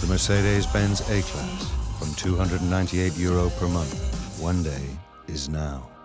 The Mercedes-Benz A-Class from 298 euro per month. One day is now.